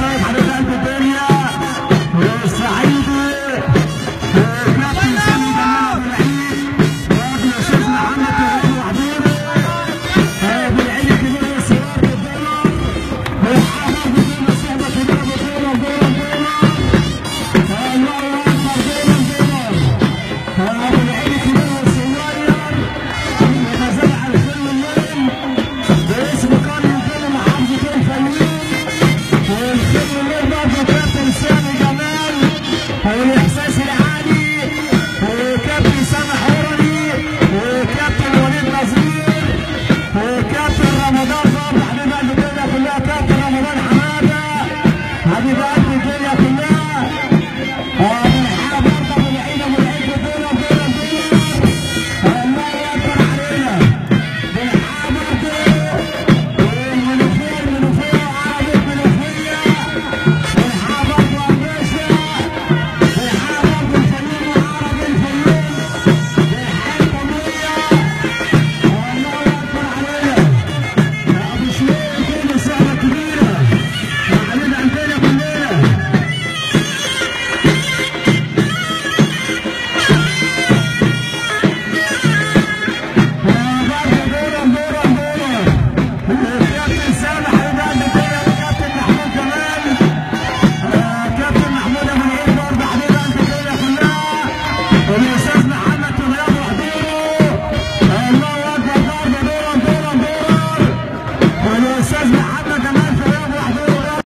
I'm not that?